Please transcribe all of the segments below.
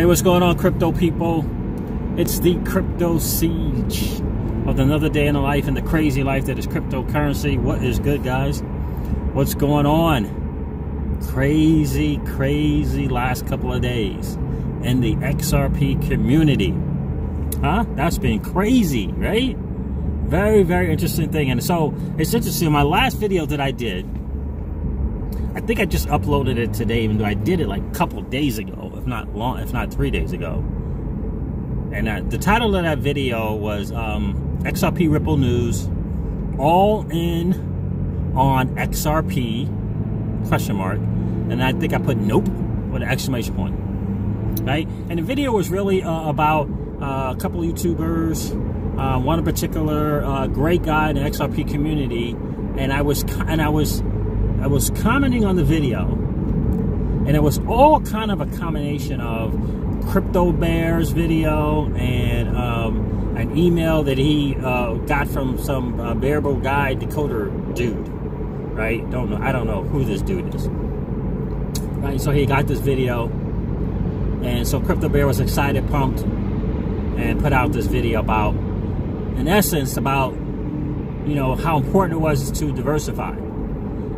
Hey, what's going on, crypto people? It's the Crypto Ceej of another day in the life and the crazy life that is cryptocurrency. What is good, guys? What's going on? Crazy, crazy last couple of days in the XRP community. Huh? That's been crazy, right? Very, very interesting thing. And so it's interesting. My last video that I did, I think I just uploaded it today, even though I did it like a couple days ago, if not long, if not three days ago. And uh, the title of that video was um, XRP Ripple News, all in on XRP question mark, and I think I put nope with an exclamation point. Right, and the video was really uh, about uh, a couple YouTubers, uh, one in particular, uh, great guy in the XRP community, and I was and I was I was commenting on the video, and it was all kind of a combination of Crypto Bears video and um, an email that he uh, got from some uh, Bearable Guy Dakota dude, right? Don't know. I don't know who this dude is. Right. So he got this video, and so Crypto Bear was excited, pumped, and put out this video about, in essence, about you know how important it was to diversify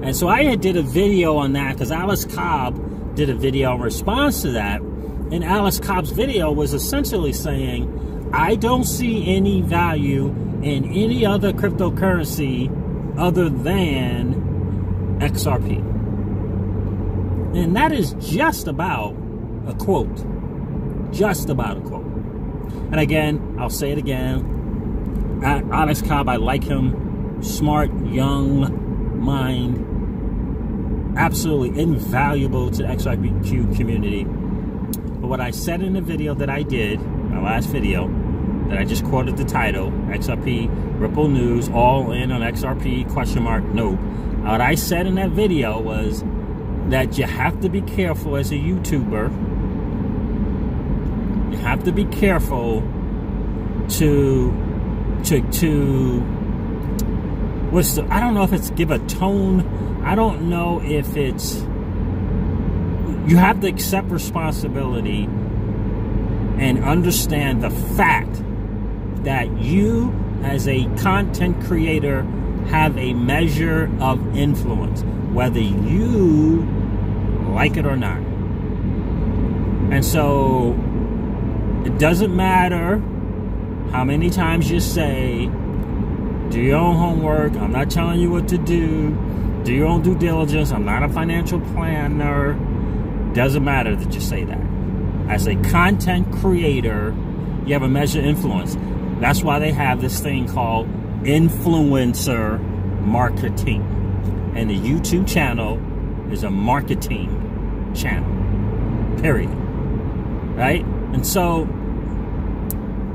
and so I did a video on that because Alex Cobb did a video in response to that. And Alex Cobb's video was essentially saying, I don't see any value in any other cryptocurrency other than XRP. And that is just about a quote. Just about a quote. And again, I'll say it again. Alex Cobb, I like him. Smart, young mind absolutely invaluable to the XRP community. But what I said in the video that I did, my last video, that I just quoted the title, XRP Ripple News, all in on XRP question mark no. What I said in that video was that you have to be careful as a YouTuber. You have to be careful to to to the I don't know if it's give a tone. I don't know if it's you have to accept responsibility and understand the fact that you as a content creator have a measure of influence whether you like it or not. And so it doesn't matter how many times you say do your own homework i'm not telling you what to do do your own due diligence. I'm not a financial planner. Doesn't matter that you say that. As a content creator, you have a measure of influence. That's why they have this thing called influencer marketing. And the YouTube channel is a marketing channel. Period. Right? And so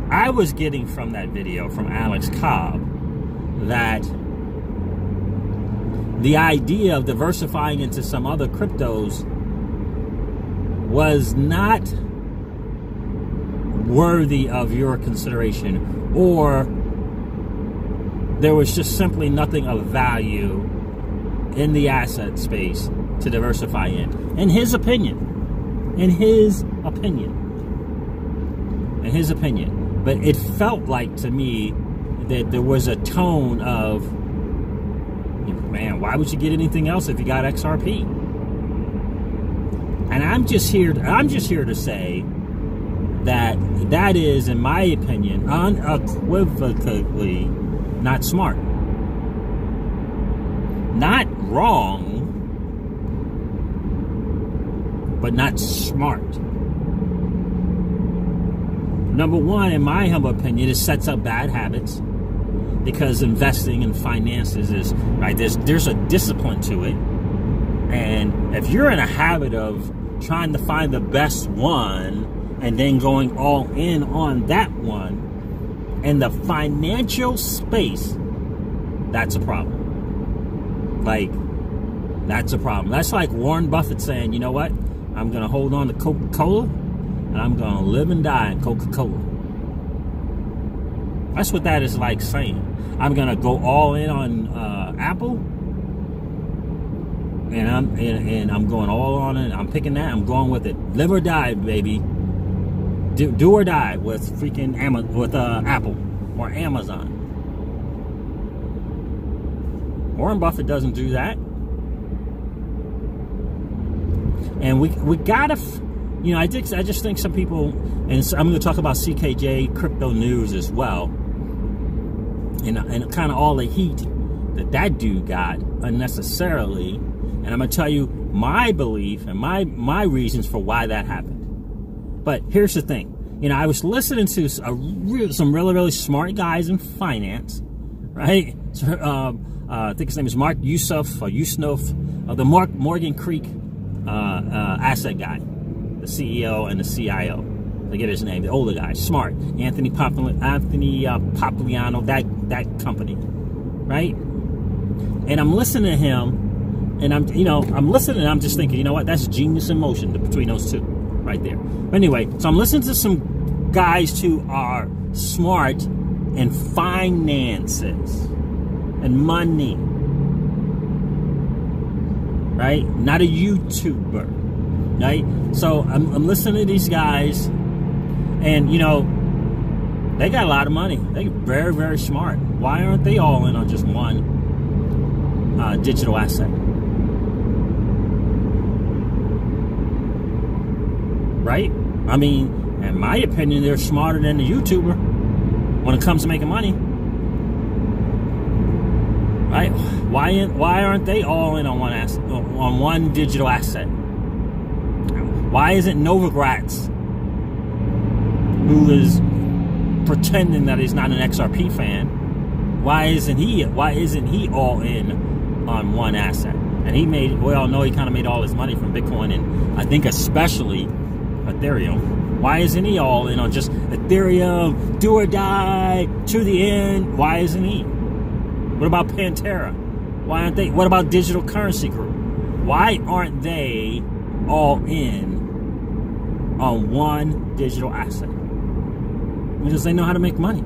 I was getting from that video from Alex Cobb that the idea of diversifying into some other cryptos was not worthy of your consideration or there was just simply nothing of value in the asset space to diversify in. In his opinion. In his opinion. In his opinion. But it felt like to me that there was a tone of man, why would you get anything else if you got XRP? And I'm just here. I'm just here to say that that is, in my opinion, unequivocally not smart, not wrong, but not smart. Number one, in my humble opinion, it sets up bad habits because investing in finances is right there's there's a discipline to it. And if you're in a habit of trying to find the best one and then going all in on that one in the financial space that's a problem. Like that's a problem. That's like warren buffett saying you know what? I'm gonna hold on to coca-cola and i'm gonna live and die in coca-cola that's what that is like saying I'm gonna go all in on uh, Apple, and I'm and, and, I'm going all on it. I'm picking that. I'm going with it. Live or die, baby. do, do or die with freaking Ama- with uh, Apple or Amazon. Warren Buffett doesn't do that. And we we gotta, you know, I think I just think some people, and I'm going to talk about CKJ crypto news as well, and and kind of all the heat that that dude got unnecessarily. And I'm going to tell you my belief and my my reasons for why that happened. But here's the thing, you know, I was listening to some really really smart guys in finance, right? So, um, uh, I think his name is Mark Yusuf or Yusnof, uh, the Mark Morgan Creek uh, uh, asset guy, the CEO and the CIO. I forget his name, the older guy, smart. Anthony Popul- Anthony uh, that that company, right? And I'm listening to him, and I'm you know I'm listening, and I'm just thinking, you know what? That's genius in motion between those two, right there. But anyway, so I'm listening to some guys who are smart in finances and money right? Not a YouTuber, right? So I'm, I'm listening to these guys, and you know, they got a lot of money. They're very, very smart. Why aren't they all in on just one uh, digital asset? Right? I mean, in my opinion, they're smarter than the YouTuber when it comes to making money. Right? Why why aren't they all in on one asset, on one digital asset? Why isn't Novogratz, who is pretending that he's not an XRP fan, why isn't he why isn't he all in on one asset? And he made we all know he kind of made all his money from Bitcoin and I think especially Ethereum. Why isn't he all in on just Ethereum, do or die to the end? Why isn't he? What about Pantera? Why aren't they? What about Digital Currency Group? Why aren't they all in on one digital asset? Because they know how to make money.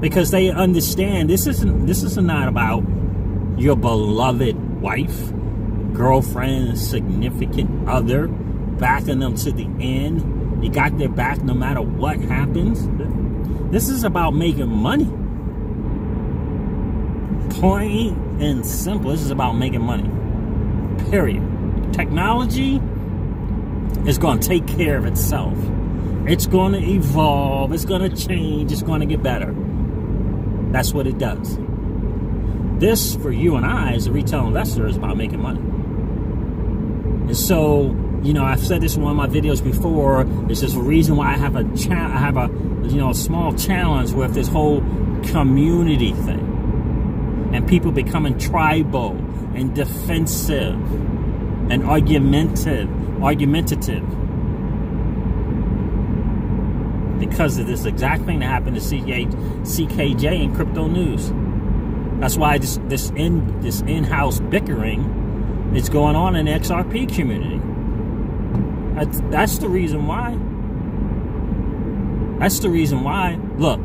Because they understand this isn't this is not about your beloved wife, girlfriend, significant other, backing them to the end. You got their back no matter what happens. This is about making money plain and simple. This is about making money. Period. Technology is going to take care of itself. It's going to evolve. It's going to change. It's going to get better. That's what it does. This, for you and I, as a retail investor, is about making money. And so, you know, I've said this in one of my videos before. This is the reason why I have a cha- I have a you know a small challenge with this whole community thing and people becoming tribal and defensive and argumentative, argumentative because of this exact thing that happened to CKJ and crypto news. That's why this this in this in-house bickering is going on in the XRP community. That's, that's the reason why. That's the reason why. Look,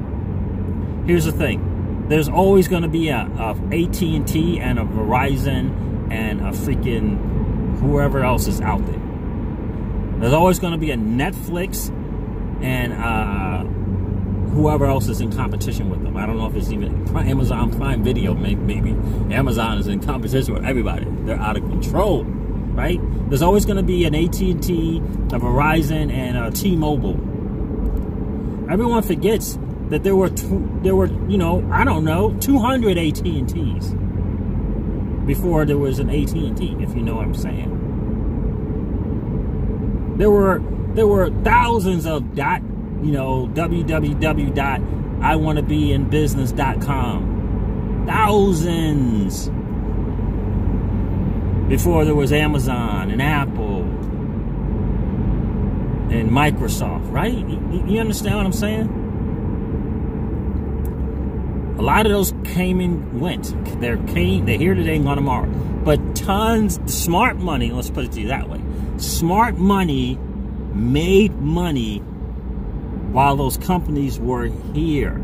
here's the thing there's always going to be a, a AT&T and a Verizon and a freaking whoever else is out there. There's always going to be a Netflix and uh, whoever else is in competition with them. I don't know if it's even Amazon Prime Video. Maybe Amazon is in competition with everybody. They're out of control, right? There's always going to be an AT&T, a Verizon, and a T-Mobile. Everyone forgets that there were there were you know I don't know 200 AT and T's before there was an AT and T if you know what I'm saying. There were there were thousands of dot you know www.iwannabeinbusiness.com thousands before there was Amazon and Apple and Microsoft, right? You understand what I'm saying? A lot of those came and went. They're came, they're here today and gone tomorrow. But tons, smart money, let's put it to you that way. Smart money made money while those companies were here.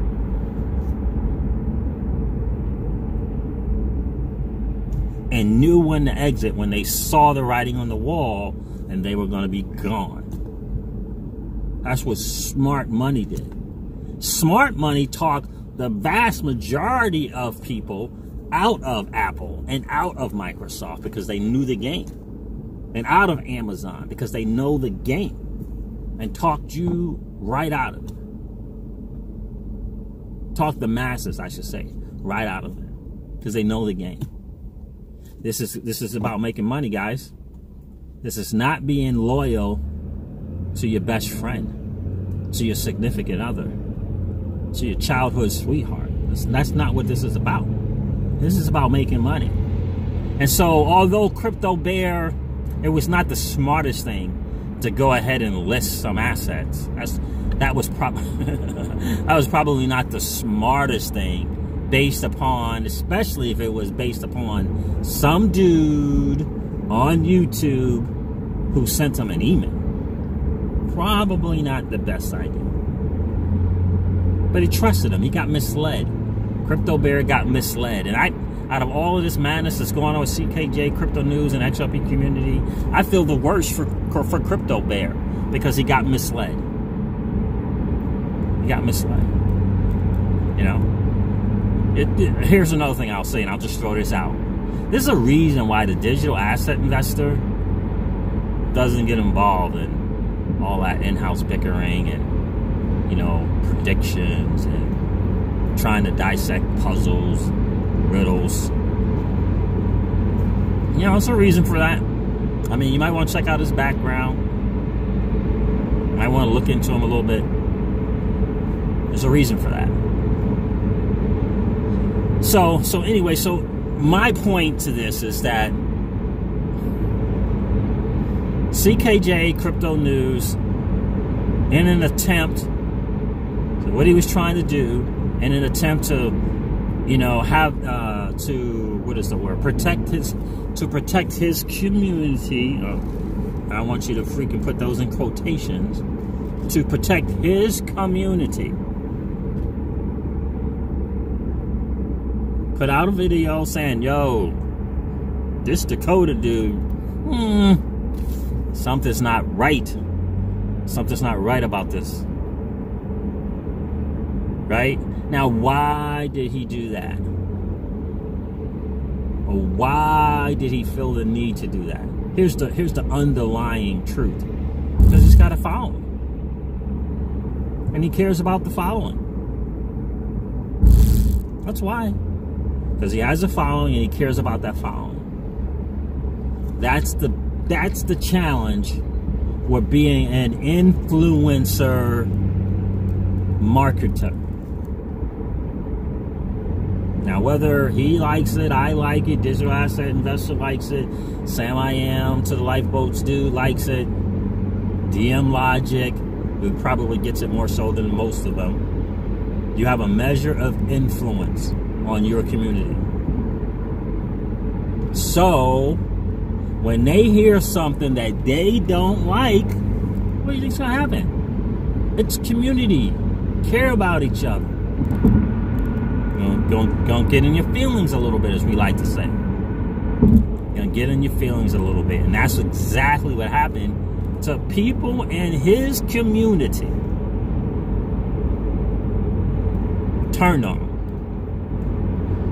And knew when to exit when they saw the writing on the wall and they were going to be gone. That's what smart money did. Smart money talked the vast majority of people out of Apple and out of Microsoft because they knew the game, and out of Amazon because they know the game, and talked you right out of it. Talk the masses, I should say, right out of it because they know the game. This is this is about making money, guys. This is not being loyal to your best friend, to your significant other, to your childhood sweetheart. That's, that's not what this is about. This is about making money. And so, although Crypto Bear, it was not the smartest thing to go ahead and list some assets. That's that was probably that was probably not the smartest thing based upon, especially if it was based upon some dude on YouTube who sent him an email. Probably not the best idea. But he trusted him. He got misled. Crypto Bear got misled. And I, out of all of this madness that's going on with CKJ, Crypto News, and XRP community, I feel the worst for, for Crypto Bear because he got misled. He got misled. You know? It, it, here's another thing I'll say, and I'll just throw this out. There's a reason why the digital asset investor doesn't get involved in all that in-house bickering and you know predictions and trying to dissect puzzles, riddles. You know, there's a reason for that. I mean, you might want to check out his background. You might want to look into him a little bit. There's a reason for that. So, so anyway, so my point to this is that CKJ Crypto News, in an attempt, to what he was trying to do, in an attempt to, you know, have uh, to what is the word? Protect his to protect his community. Oh, I want you to freaking put those in quotations. To protect his community. Put out a video saying, "Yo, this Dakota dude." Hmm Something's not right. Something's not right about this. Right? Now, why did he do that? Why did he feel the need to do that? Here's the here's the underlying truth. Because he's got a following. And he cares about the following. That's why. Because he has a following and he cares about that following. That's the that's the challenge with being an influencer marketer. Now, whether he likes it, I like it, Digital Asset Investor likes it, Sam I Am to the Lifeboats dude likes it, DM Logic, who probably gets it more so than most of them. You have a measure of influence on your community. So, when they hear something that they don't like, what do you think's gonna happen? It's community. Care about each other. Gonna, gonna get in your feelings a little bit, as we like to say. Gonna get in your feelings a little bit. And that's exactly what happened to people in his community. Turned on him.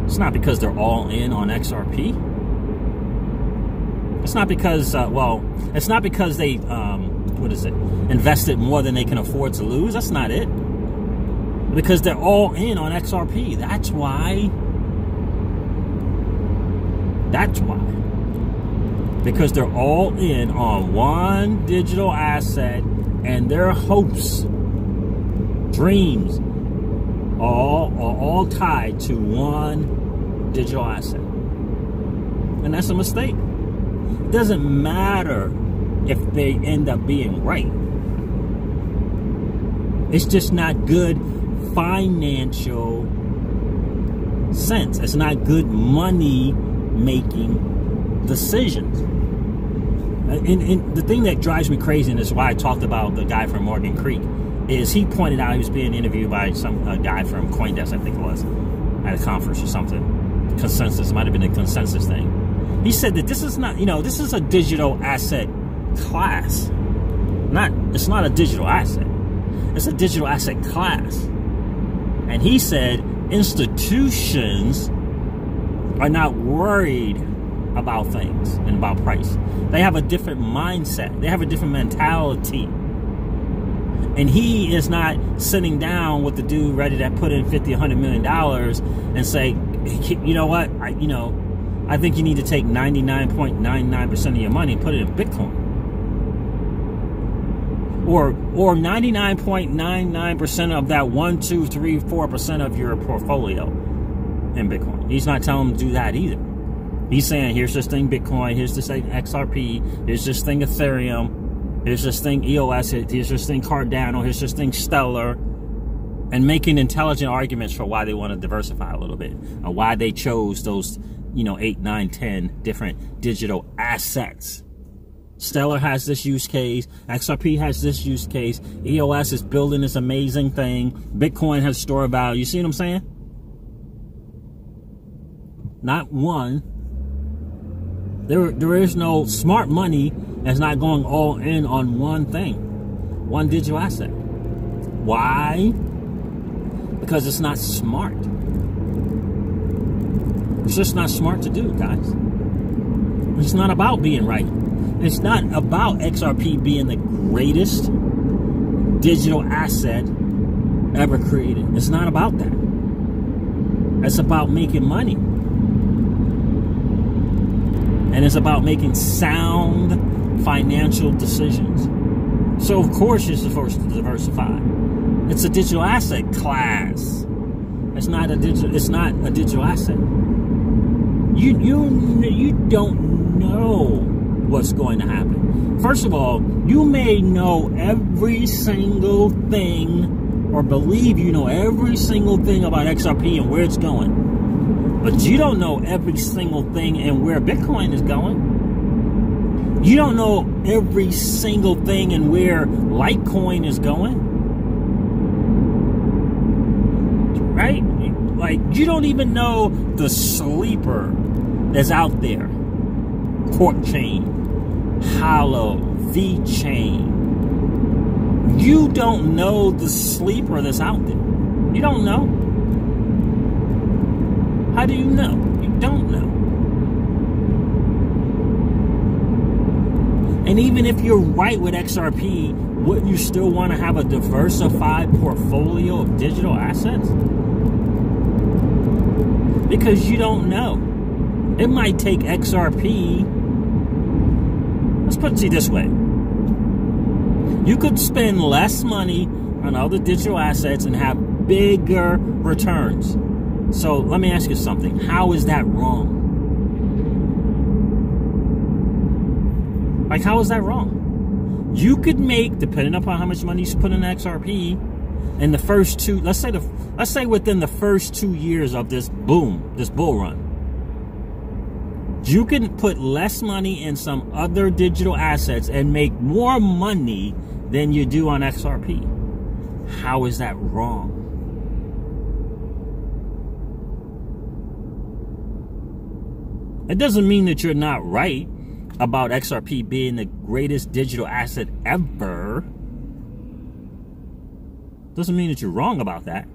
It's not because they're all in on XRP. It's not because, uh, well, it's not because they, um, what is it, invested more than they can afford to lose. That's not it. Because they're all in on XRP. That's why. That's why. Because they're all in on one digital asset and their hopes, dreams, all are all tied to one digital asset. And that's a mistake It doesn't matter if they end up being right. It's just not good financial sense. It's not good money making decisions. And, and, the thing that drives me crazy, and this is why I talked about the guy from Morgan Creek, is he pointed out he was being interviewed by some guy from CoinDesk, I think it was, at a conference or something. Consensus, might have been a consensus thing he said that this is not, you know, this is a digital asset class. Not, it's not a digital asset. It's a digital asset class. And he said institutions are not worried about things and about price. They have a different mindset. They have a different mentality. And he is not sitting down with the dude ready to put in 50, 100 million dollars and say, you know what, I, you know, I think you need to take 99.99% of your money and put it in Bitcoin. Or or 99.99% of that 1, 2, 3, 4% of your portfolio in Bitcoin. He's not telling them to do that either. He's saying, here's this thing Bitcoin, here's this thing XRP, here's this thing Ethereum, here's this thing EOS, here's this thing Cardano, here's this thing Stellar, and making intelligent arguments for why they want to diversify a little bit, or why they chose those, you know, eight, nine, ten different digital assets. Stellar has this use case, XRP has this use case, EOS is building this amazing thing, Bitcoin has store value. You see what I'm saying? Not one there, there is no smart money that's not going all in on one thing, one digital asset. Why? Because it's not smart. It's just not smart to do, guys. It's not about being right. It's not about XRP being the greatest digital asset ever created. It's not about that. It's about making money and it's about making sound financial decisions. So of course you're supposed to diversify. It's a digital asset class. It's not a digital. It's not a digital asset. You you you don't know what's going to happen. First of all, you may know every single thing or believe you know every single thing about XRP and where it's going. But you don't know every single thing and where Bitcoin is going. You don't know every single thing and where Litecoin is going. Right? Like, you don't even know the sleeper that's out there. Quark Chain, Holo, V Chain. You don't know the sleeper that's out there. You don't know. How do you know? You don't know. And even if you're right with XRP, wouldn't you still want to have a diversified portfolio of digital assets? Because you don't know. It might take XRP. Let's put it this way. You could spend less money on other digital assets and have bigger returns. So let me ask you something. How is that wrong? Like, how is that wrong? You could make, depending upon how much money you put in XRP, in the first two, let's say the, let's say within the first two years of this boom, this bull run, you can put less money in some other digital assets and make more money than you do on XRP. How is that wrong? It doesn't mean that you're not right about XRP being the greatest digital asset ever. Doesn't mean that you're wrong about that.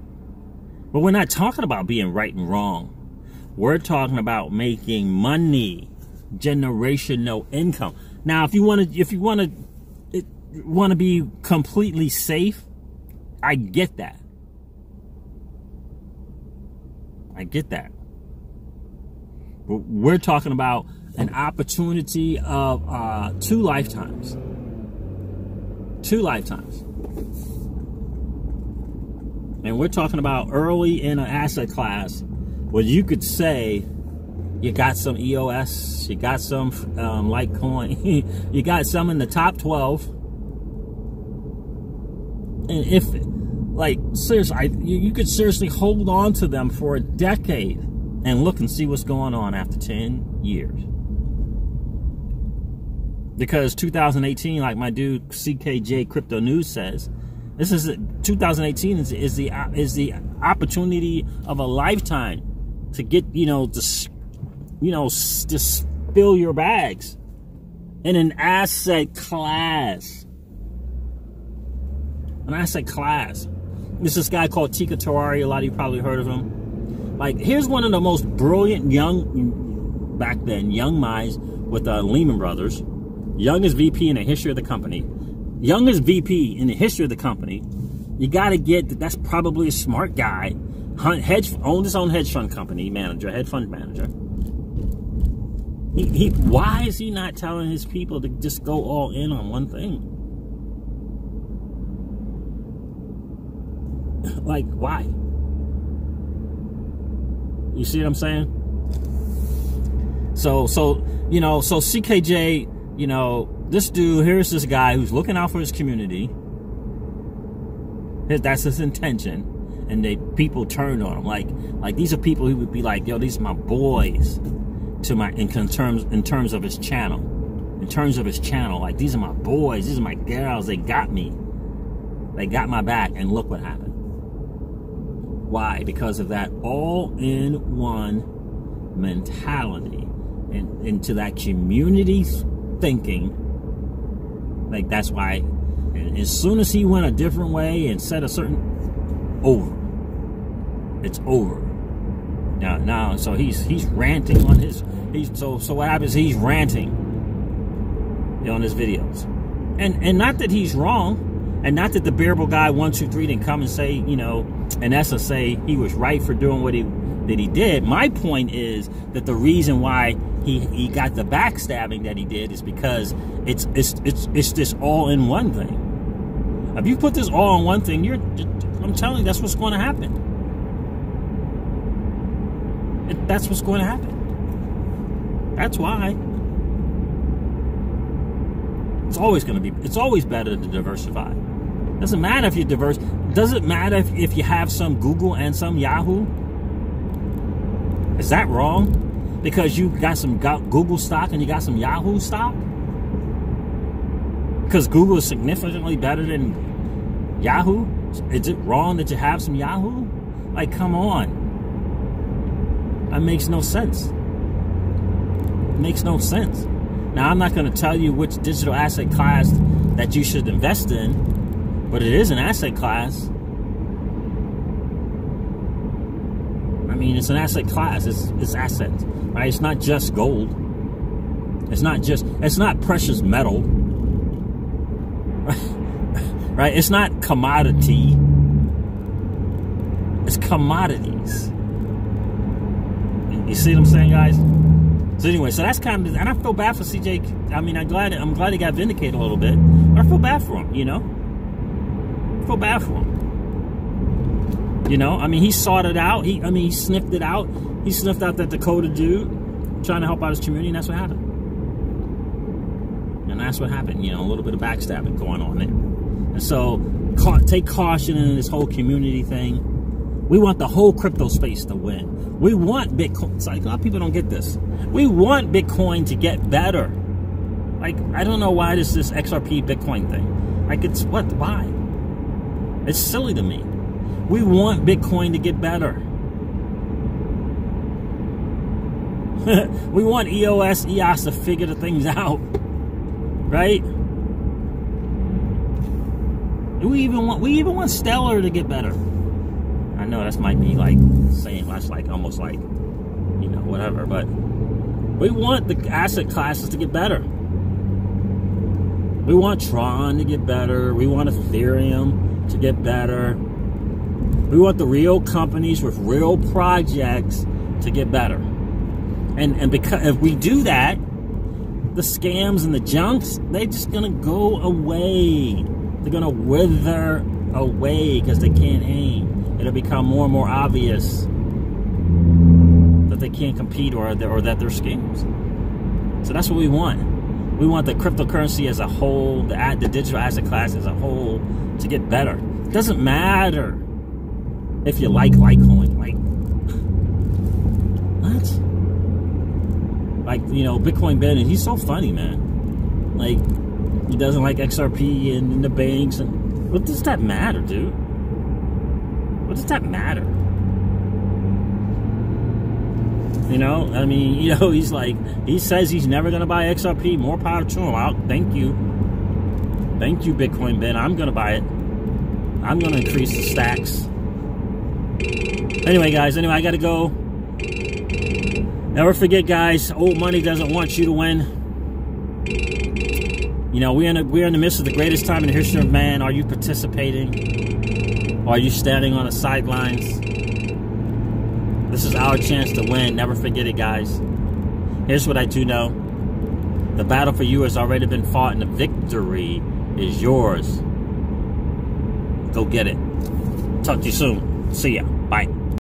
But we're not talking about being right and wrong. We're talking about making money, generational income. Now, if you want to, if you want to, want to be completely safe, I get that. I get that. But we're talking about an opportunity of uh, two lifetimes. Two lifetimes. And we're talking about early in an asset class where you could say you got some EOS, you got some um, Litecoin, you got some in the top 12. And if, like, seriously, I, you, you could seriously hold on to them for a decade and look and see what's going on after 10 years. Because 2018, like my dude CKJ Crypto News says, this is 2018 is, is the is the opportunity of a lifetime to get you know to you know to spill your bags in an asset class. an asset class. There's this guy called Teeka Tiwari. A lot of you probably heard of him. Like, here's one of the most brilliant young, back then, young minds with uh, Lehman Brothers. Youngest VP in the history of the company. Youngest VP in the history of the company. You got to get that that's probably a smart guy. Hedge owned his own hedge fund company manager, hedge fund manager. He, he, why is he not telling his people to just go all in on one thing? like, why? You see what I'm saying? So, so you know, so CKJ, you know, this dude, here's this guy who's looking out for his community. That's his intention. And they people turned on him. Like like these are people who would be like, yo, these are my boys to my in terms in terms of his channel. In terms of his channel. Like these are my boys, these are my girls, they got me. They got my back, and look what happened. Why? Because of that all in one mentality and into that community thinking. Like that's why as soon as he went a different way and said a certain over. It's over. Now now so he's he's ranting on his he's so so what happens he's ranting on his videos. And and not that he's wrong, and not that the bearable guy one, two, three didn't come and say, you know, in essence say he was right for doing what he that he did. My point is that the reason why he, he got the backstabbing that he did is because it's it's it's it's this all in one thing. If you put this all in one thing, you're I'm telling you that's what's going to happen. That's what's going to happen. That's why. It's always going to be. It's always better to diversify. Doesn't matter if you're diverse. Doesn't matter if, if you have some Google and some Yahoo. Is that wrong? Because you got some Google stock and you got some Yahoo stock? Because Google is significantly better than Yahoo? Is it wrong that you have some Yahoo? Like, come on. That makes no sense. It makes no sense. Now, I'm not going to tell you which digital asset class that you should invest in, but it is an asset class. I mean, it's an asset class. It's it's assets, right? It's not just gold. It's not just. It's not precious metal, right? It's not commodity. It's commodities. You see what I'm saying, guys? So anyway, so that's kind of, and I feel bad for CJ. I mean, I'm glad, I'm glad he got vindicated a little bit, but I feel bad for him. You know, I feel bad for him. You know, I mean, he sought it out. He, I mean, he sniffed it out. He sniffed out that Dakota dude trying to help out his community, and that's what happened. And that's what happened. You know, a little bit of backstabbing going on there. And so, take caution in this whole community thing. We want the whole crypto space to win. We want Bitcoin. It's like a lot of people don't get this. We want Bitcoin to get better. Like I don't know why this this XRP Bitcoin thing. Like it's what? Why? It's silly to me. We want Bitcoin to get better. we want EOS, EOS to figure the things out. Right? Do we even want we even want Stellar to get better. I know that might be like saying that's like almost like you know whatever, but we want the asset classes to get better. We want Tron to get better. We want Ethereum to get better. We want the real companies with real projects to get better. And and because if we do that, the scams and the junks, they're just gonna go away. They're gonna wither away because they can't aim. It'll become more and more obvious that they can't compete or, or that they're scams. So that's what we want. We want the cryptocurrency as a whole, the, the digital asset class as a whole, to get better. It doesn't matter if you like Litecoin. Like, what? Like, you know, Bitcoin Ben, and he's so funny, man. Like, he doesn't like XRP and, and the banks. And what does that matter, dude? What does that matter? You know, I mean, you know, he's like, he says he's never going to buy XRP. More power to him. I'll, thank you. Thank you, Bitcoin Ben. I'm going to buy it. I'm going to increase the stacks. Anyway, guys, anyway, I got to go. Never forget, guys, old money doesn't want you to win. You know, we're in, a, we're in the midst of the greatest time in the history of man. Are you participating? Are you standing on the sidelines? This is our chance to win. Never forget it, guys. Here's what I do know. The battle for you has already been fought and the victory is yours. Go get it. Talk to you soon. See ya.